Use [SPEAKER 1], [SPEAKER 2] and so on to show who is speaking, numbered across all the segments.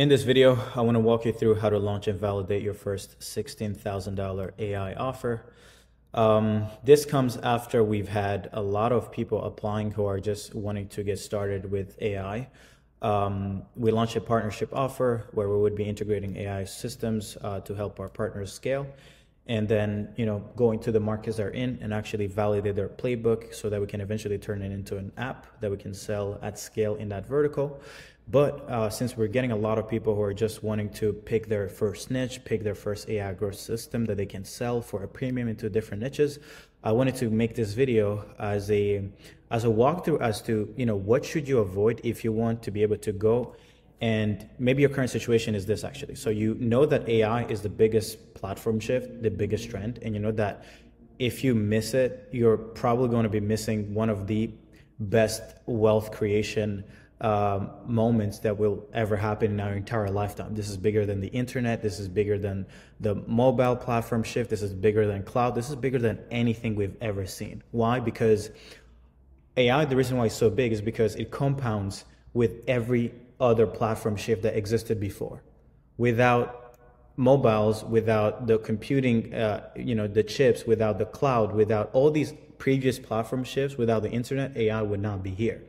[SPEAKER 1] In this video, I want to walk you through how to launch and validate your first $16,000 AI offer. Um, this comes after we've had a lot of people applying who are just wanting to get started with AI. Um, we launched a partnership offer where we would be integrating AI systems uh, to help our partners scale and then you know going to the markets they're in and actually validate their playbook so that we can eventually turn it into an app that we can sell at scale in that vertical but uh, since we're getting a lot of people who are just wanting to pick their first niche, pick their first AI growth system that they can sell for a premium into different niches, I wanted to make this video as a as a walkthrough as to you know what should you avoid if you want to be able to go and maybe your current situation is this actually. So you know that AI is the biggest platform shift, the biggest trend, and you know that if you miss it, you're probably going to be missing one of the best wealth creation um, moments that will ever happen in our entire lifetime. This is bigger than the internet. This is bigger than the mobile platform shift. This is bigger than cloud. This is bigger than anything we've ever seen. Why? Because AI, the reason why it's so big is because it compounds with every other platform shift that existed before. Without mobiles, without the computing, uh, you know, the chips, without the cloud, without all these previous platform shifts, without the internet, AI would not be here.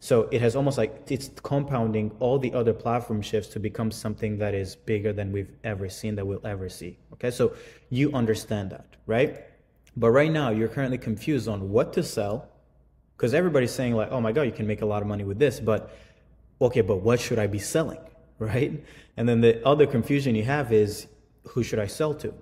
[SPEAKER 1] So it has almost like it's compounding all the other platform shifts to become something that is bigger than we've ever seen, that we'll ever see. Okay, so you understand that, right? But right now, you're currently confused on what to sell because everybody's saying, like, oh my God, you can make a lot of money with this. But okay, but what should I be selling, right? And then the other confusion you have is who should I sell to?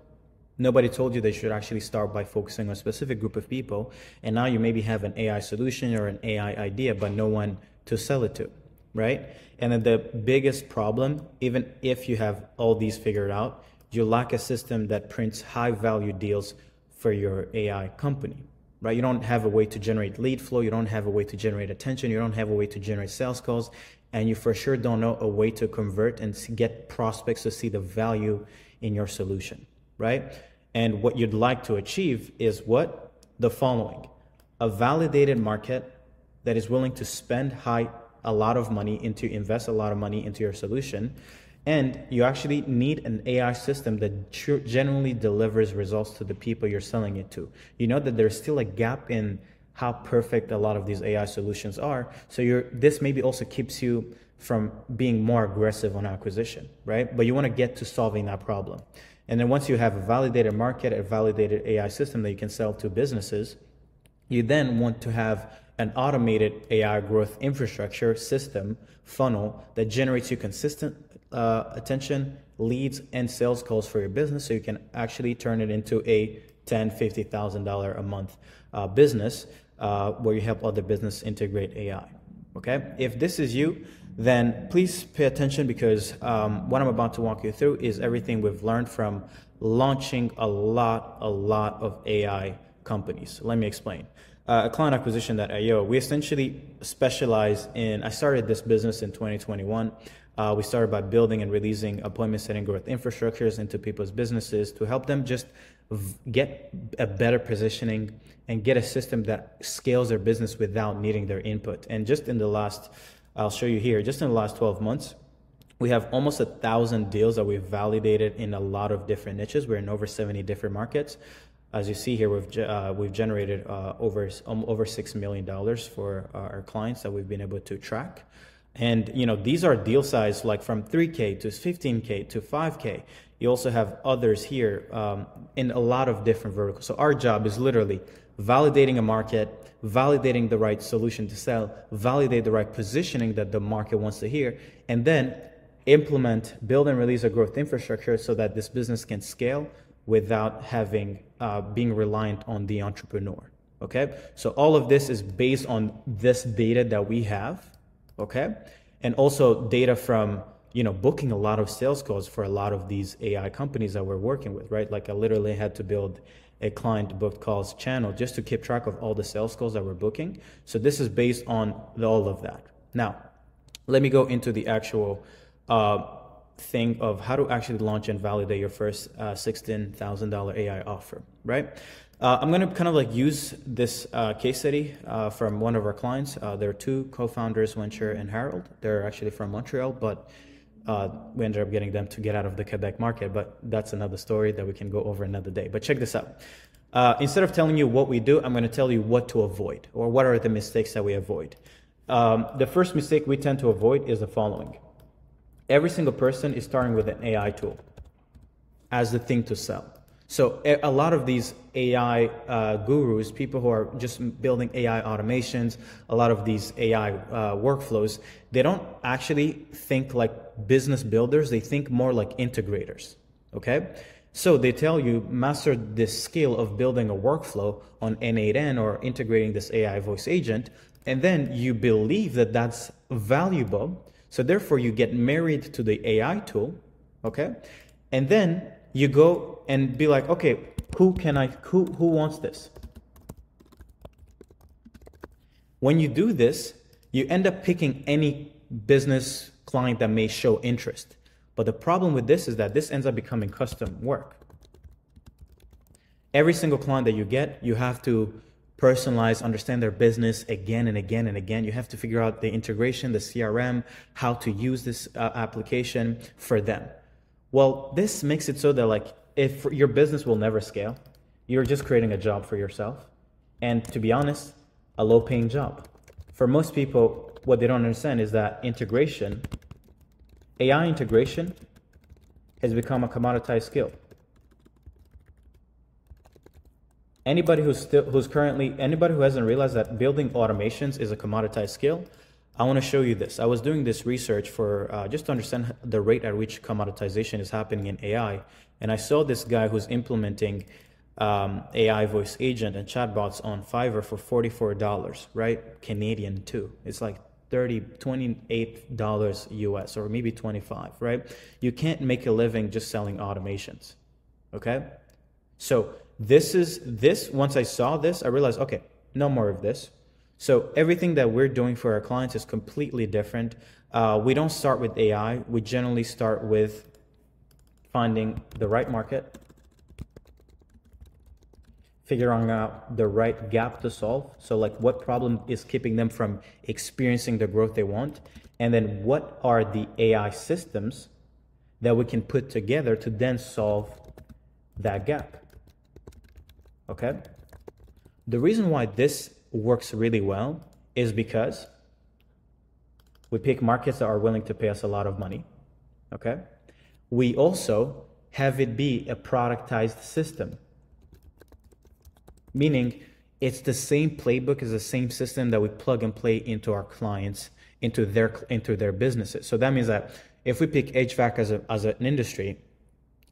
[SPEAKER 1] Nobody told you they should actually start by focusing on a specific group of people. And now you maybe have an AI solution or an AI idea, but no one to sell it to, right? And then the biggest problem, even if you have all these figured out, you lack a system that prints high value deals for your AI company, right? You don't have a way to generate lead flow. You don't have a way to generate attention. You don't have a way to generate sales calls. And you for sure don't know a way to convert and get prospects to see the value in your solution right? And what you'd like to achieve is what? The following a validated market that is willing to spend high a lot of money into invest a lot of money into your solution and you actually need an AI system that generally delivers results to the people you're selling it to. You know that there's still a gap in how perfect a lot of these AI solutions are. So you're, this maybe also keeps you from being more aggressive on acquisition, right? But you want to get to solving that problem. And then once you have a validated market, a validated AI system that you can sell to businesses, you then want to have an automated AI growth infrastructure system funnel that generates you consistent uh, attention, leads, and sales calls for your business so you can actually turn it into a ten, fifty thousand dollar a month uh, business uh, where you help other business integrate AI. Okay, if this is you, then please pay attention because um, what I'm about to walk you through is everything we've learned from launching a lot, a lot of AI companies. Let me explain. Uh, a client acquisition.io, we essentially specialize in, I started this business in 2021. Uh, we started by building and releasing appointment setting growth infrastructures into people's businesses to help them just get a better positioning and get a system that scales their business without needing their input. And just in the last I'll show you here, just in the last 12 months, we have almost a thousand deals that we've validated in a lot of different niches. We're in over 70 different markets. As you see here, we've uh, we've generated uh, over um, over six million dollars for our clients that we've been able to track. And you know these are deal size like from 3k to 15k to 5k. You also have others here um, in a lot of different verticals. So our job is literally validating a market, validating the right solution to sell, validate the right positioning that the market wants to hear, and then implement, build and release a growth infrastructure so that this business can scale without having uh, being reliant on the entrepreneur. Okay, so all of this is based on this data that we have. Okay, and also data from you know booking a lot of sales calls for a lot of these AI companies that we're working with. Right, like I literally had to build a client booked calls channel just to keep track of all the sales calls that we're booking. So this is based on all of that. Now, let me go into the actual uh, thing of how to actually launch and validate your first uh, $16,000 AI offer, right? Uh, I'm going to kind of like use this uh, case study uh, from one of our clients. Uh, there are two co-founders, Wencher and Harold. They're actually from Montreal, but uh, we ended up getting them to get out of the Quebec market, but that's another story that we can go over another day. But check this out. Uh, instead of telling you what we do, I'm going to tell you what to avoid or what are the mistakes that we avoid. Um, the first mistake we tend to avoid is the following. Every single person is starting with an AI tool as the thing to sell. So a lot of these AI uh, gurus, people who are just building AI automations, a lot of these AI uh, workflows, they don't actually think like business builders. They think more like integrators. Okay. So they tell you master this skill of building a workflow on N8N or integrating this AI voice agent, and then you believe that that's valuable. So therefore, you get married to the AI tool. Okay. And then you go and be like, okay, who can I, who, who wants this? When you do this, you end up picking any business client that may show interest. But the problem with this is that this ends up becoming custom work. Every single client that you get, you have to personalize, understand their business again and again and again. You have to figure out the integration, the CRM, how to use this uh, application for them. Well, this makes it so that like if your business will never scale, you're just creating a job for yourself. And to be honest, a low paying job. For most people, what they don't understand is that integration, AI integration, has become a commoditized skill. Anybody who's still who's currently anybody who hasn't realized that building automations is a commoditized skill, I want to show you this. I was doing this research for uh, just to understand the rate at which commoditization is happening in AI, and I saw this guy who's implementing um, AI voice agent and chatbots on Fiverr for $44, right? Canadian too. It's like 30 $28 US or maybe 25, right? You can't make a living just selling automations. Okay? So this is this once I saw this, I realized okay, no more of this. So everything that we're doing for our clients is completely different. Uh, we don't start with AI. We generally start with finding the right market, figuring out the right gap to solve. So like what problem is keeping them from experiencing the growth they want? And then what are the AI systems that we can put together to then solve that gap? Okay. The reason why this works really well is because we pick markets that are willing to pay us a lot of money. Okay. We also have it be a productized system, meaning it's the same playbook as the same system that we plug and play into our clients, into their into their businesses. So that means that if we pick HVAC as a, as an industry,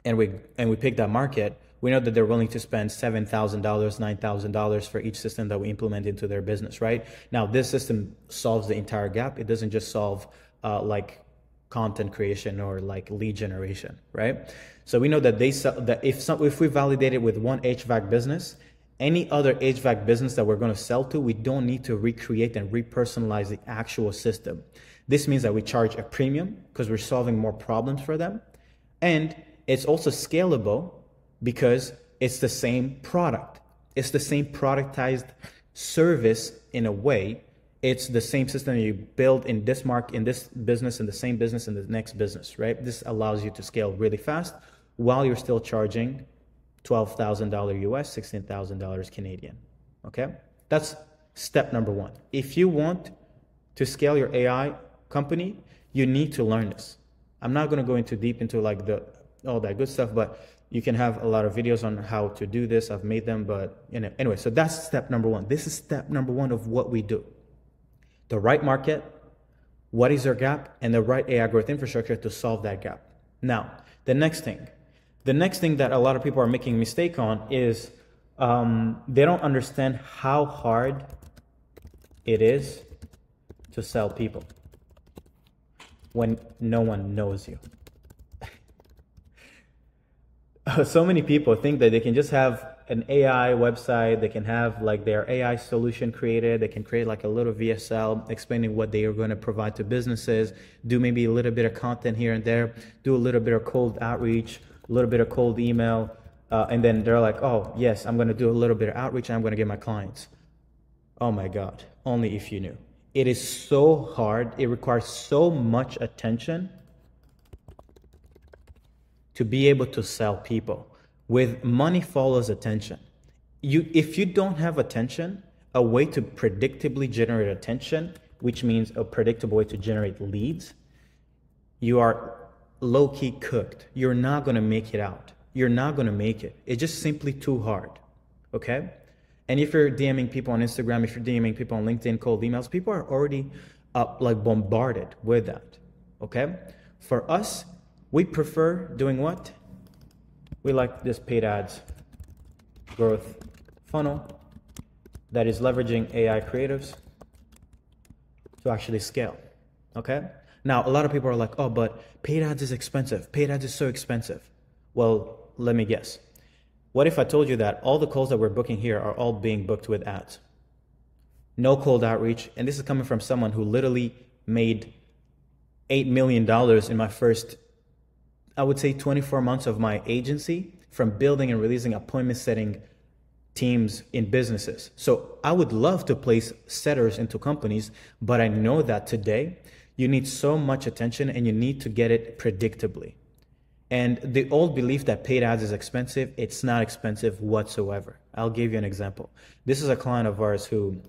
[SPEAKER 1] and we and we pick that market, we know that they're willing to spend $7,000, $9,000 for each system that we implement into their business, right? Now, this system solves the entire gap. It doesn't just solve uh, like content creation or like lead generation, right? So we know that they sell that if some, if we validate it with one HVAC business, any other HVAC business that we're going to sell to, we don't need to recreate and repersonalize the actual system. This means that we charge a premium because we're solving more problems for them. And it's also scalable because it's the same product. It's the same productized service in a way. It's the same system you build in this mark, in this business, in the same business, in the next business, right? This allows you to scale really fast while you're still charging $12,000 US, $16,000 Canadian. Okay? That's step number one. If you want to scale your AI company, you need to learn this. I'm not going to go into deep into like the all that good stuff, but you can have a lot of videos on how to do this. I've made them, but you know, anyway, so that's step number one. This is step number one of what we do. The right market, what is our gap, and the right AI growth infrastructure to solve that gap. Now, the next thing, the next thing that a lot of people are making mistake on is um, they don't understand how hard it is to sell people when no one knows you. so many people think that they can just have an AI website, they can have like their AI solution created, they can create like a little VSL explaining what they are going to provide to businesses, do maybe a little bit of content here and there, do a little bit of cold outreach, a little bit of cold email, uh, and then they're like, oh, yes, I'm going to do a little bit of outreach and I'm going to get my clients. Oh my God, only if you knew. It is so hard, it requires so much attention to be able to sell people. With money follows attention. You, if you don't have attention, a way to predictably generate attention, which means a predictable way to generate leads, you are low key cooked. You're not going to make it out. You're not going to make it. It's just simply too hard. Okay? And if you're DMing people on Instagram, if you're DMing people on LinkedIn, cold emails, people are already uh, like bombarded with that. Okay? For us, we prefer doing what? We like this paid ads growth funnel that is leveraging AI creatives to actually scale. Okay? Now, a lot of people are like, oh, but paid ads is expensive. Paid ads is so expensive. Well, let me guess. What if I told you that all the calls that we're booking here are all being booked with ads? No cold outreach. And this is coming from someone who literally made $8 million in my first, I would say, 24 months of my agency from building and releasing appointment setting teams in businesses. So I would love to place setters into companies, but I know that today you need so much attention and you need to get it predictably. And the old belief that paid ads is expensive, it's not expensive whatsoever. I'll give you an example. This is a client of ours who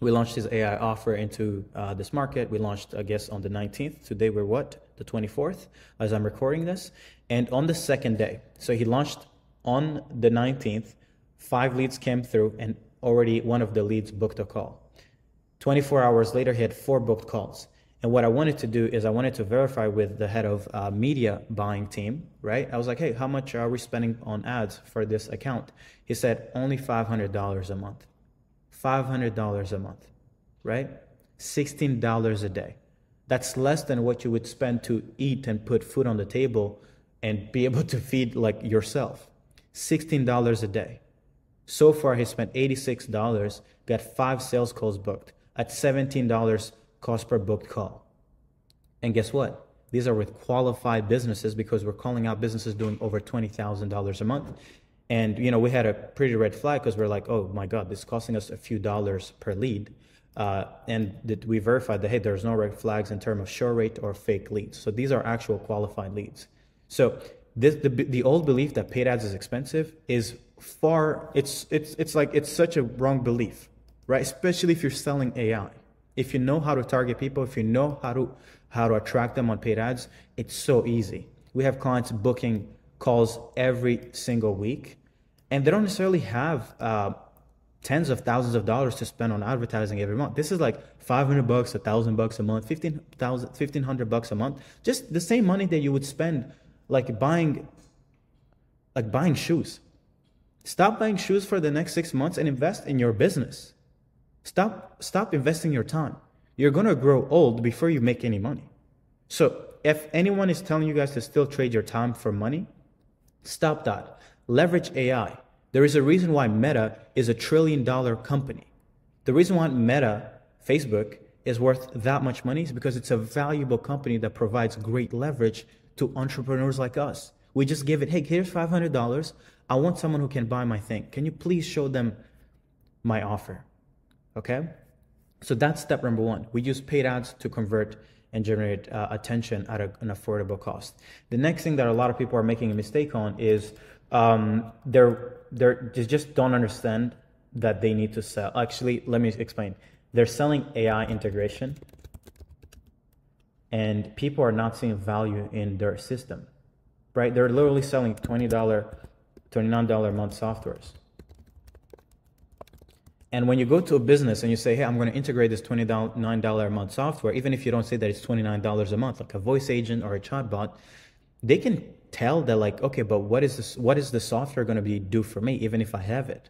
[SPEAKER 1] we launched his AI offer into uh, this market. We launched, I guess, on the 19th. Today we're what? The 24th, as I'm recording this. And on the second day, so he launched on the 19th, five leads came through, and already one of the leads booked a call. 24 hours later, he had four booked calls. And what I wanted to do is I wanted to verify with the head of uh, media buying team, right? I was like, hey, how much are we spending on ads for this account? He said, only $500 a month. $500 a month, right? $16 a day. That's less than what you would spend to eat and put food on the table and be able to feed like yourself. $16 a day. So far, he spent $86, got five sales calls booked at $17 cost per booked call. And guess what? These are with qualified businesses because we're calling out businesses doing over $20,000 a month. And, you know, we had a pretty red flag because we're like, oh my God, this is costing us a few dollars per lead. Uh, and that we verified that, hey, there's no red flags in terms of show rate or fake leads. So these are actual qualified leads. So this, the, the old belief that paid ads is expensive is far, it's, it's, it's like, it's such a wrong belief, right? Especially if you're selling AI. If you know how to target people, if you know how to how to attract them on paid ads, it's so easy. We have clients booking calls every single week, and they don't necessarily have uh, tens of thousands of dollars to spend on advertising every month. This is like 500 bucks, a thousand bucks a month, 1500 1500 bucks a month. Just the same money that you would spend like buying like buying shoes. Stop buying shoes for the next 6 months and invest in your business. Stop, stop investing your time. You're going to grow old before you make any money. So if anyone is telling you guys to still trade your time for money, stop that. Leverage AI. There is a reason why Meta is a trillion dollar company. The reason why Meta, Facebook, is worth that much money is because it's a valuable company that provides great leverage to entrepreneurs like us. We just give it, hey, here's $500. I want someone who can buy my thing. Can you please show them my offer? Okay? So that's step number one. We use paid ads to convert and generate uh, attention at a, an affordable cost. The next thing that a lot of people are making a mistake on is um, they're, they're, they just don't understand that they need to sell. Actually, let me explain. They're selling AI integration and people are not seeing value in their system, right? They're literally selling $20, $29 a month softwares. And when you go to a business and you say, hey, I'm going to integrate this $29 a month software, even if you don't say that it's $29 a month, like a voice agent or a chatbot, they can tell that like, okay, but what is this, what is the software going to be do for me, even if I have it,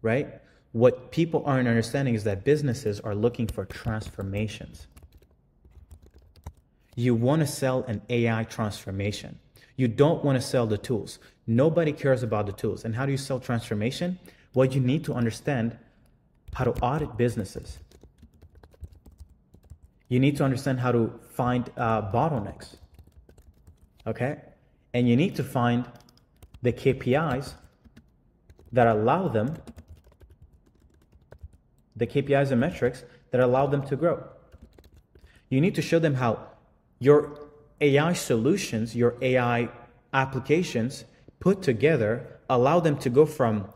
[SPEAKER 1] right? What people aren't understanding is that businesses are looking for transformations. You want to sell an AI transformation. You don't want to sell the tools. Nobody cares about the tools. And how do you sell transformation? Well, you need to understand how to audit businesses. You need to understand how to find uh, bottlenecks. Okay? And you need to find the KPIs that allow them, the KPIs and metrics that allow them to grow. You need to show them how your AI solutions, your AI applications put together allow them to go from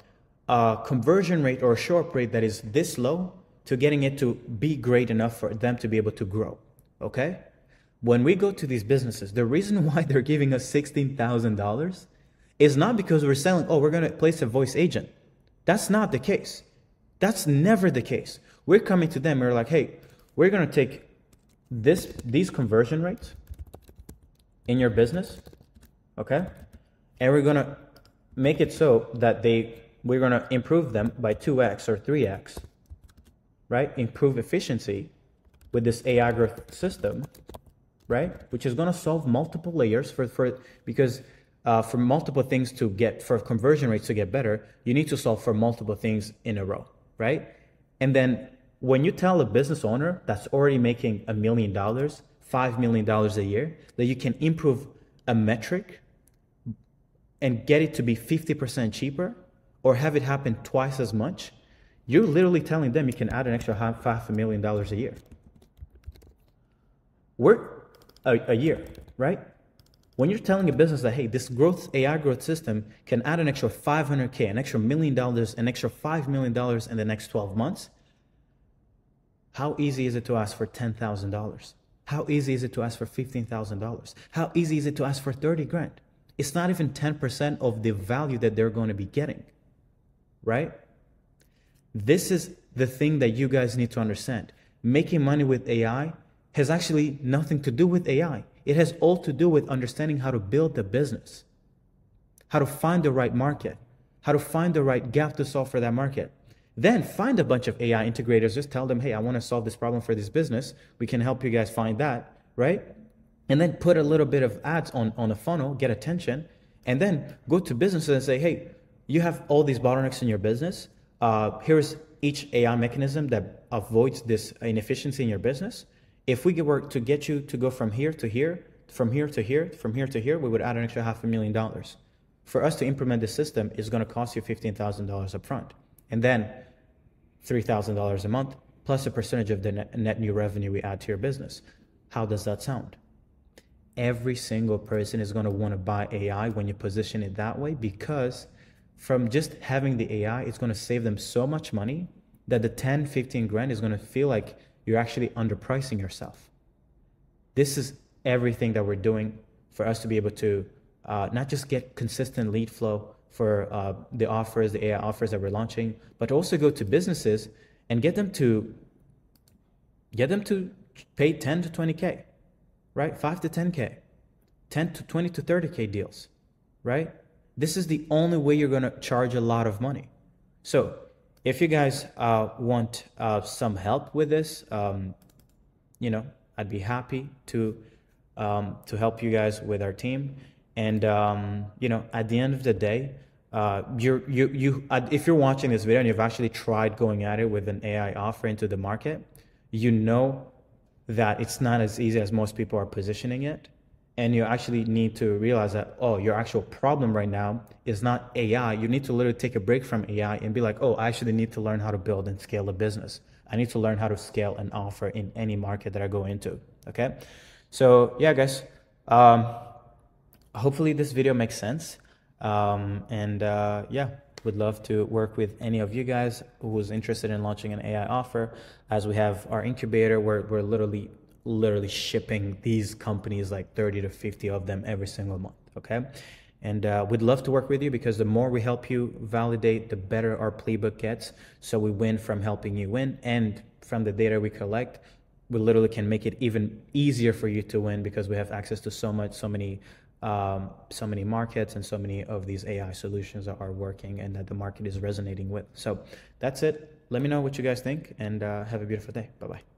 [SPEAKER 1] a conversion rate or a show up rate that is this low to getting it to be great enough for them to be able to grow. Okay? When we go to these businesses, the reason why they're giving us $16,000 is not because we're selling, oh, we're going to place a voice agent. That's not the case. That's never the case. We're coming to them, we're like, hey, we're going to take this these conversion rates in your business, okay? And we're going to make it so that they we're going to improve them by 2x or 3x, right? Improve efficiency with this AI growth system, right? Which is going to solve multiple layers for, for because uh, for multiple things to get, for conversion rates to get better, you need to solve for multiple things in a row, right? And then when you tell a business owner that's already making a million dollars, $5 million a year, that you can improve a metric and get it to be 50% cheaper or have it happen twice as much, you're literally telling them you can add an extra half, half a million dollars a year. We're a, a year, right? When you're telling a business that, hey, this growth, AI growth system can add an extra 500K, an extra million dollars, an extra $5 million in the next 12 months, how easy is it to ask for $10,000? How easy is it to ask for $15,000? How easy is it to ask for 30 grand? It's not even 10% of the value that they're going to be getting, right? This is the thing that you guys need to understand. Making money with AI has actually nothing to do with AI. It has all to do with understanding how to build the business, how to find the right market, how to find the right gap to solve for that market. Then find a bunch of AI integrators, just tell them, hey, I want to solve this problem for this business. We can help you guys find that, right? And then put a little bit of ads on, on a funnel, get attention, and then go to businesses and say, hey, you have all these bottlenecks in your business. Uh, here's each AI mechanism that avoids this inefficiency in your business. If we were to get you to go from here to here, from here to here, from here to here, we would add an extra half a million dollars. For us to implement this system is going to cost you $15,000 up front. And then $3,000 a month plus a percentage of the net, net new revenue we add to your business. How does that sound? Every single person is going to want to buy AI when you position it that way because from just having the AI, it's going to save them so much money that the 10, 15 grand is going to feel like you're actually underpricing yourself. This is everything that we're doing for us to be able to uh, not just get consistent lead flow for uh, the offers, the AI offers that we're launching, but also go to businesses and get them to get them to pay 10 to 20k, right? 5 to 10k, 10 to 20 to 30k deals, right? This is the only way you're going to charge a lot of money. So if you guys uh, want uh, some help with this, um, you know, I'd be happy to um, to help you guys with our team. And um, you know, at the end of the day, uh, you you you uh, if you're watching this video and you've actually tried going at it with an AI offer into the market, you know that it's not as easy as most people are positioning it and you actually need to realize that oh your actual problem right now is not ai you need to literally take a break from ai and be like oh i actually need to learn how to build and scale a business. I need to learn how to scale an offer in any market that i go into okay? So yeah guys um, hopefully this video makes sense. Um, and uh, yeah would love to work with any of you guys who's interested in launching an ai offer. As we have our incubator where we're literally literally shipping these companies like 30 to 50 of them every single month okay and uh, we'd love to work with you because the more we help you validate the better our playbook gets so we win from helping you win and from the data we collect we literally can make it even easier for you to win because we have access to so much so many um, so many markets and so many of these AI solutions that are working and that the market is resonating with. So that's it. Let me know what you guys think and uh, have a beautiful day. Bye bye.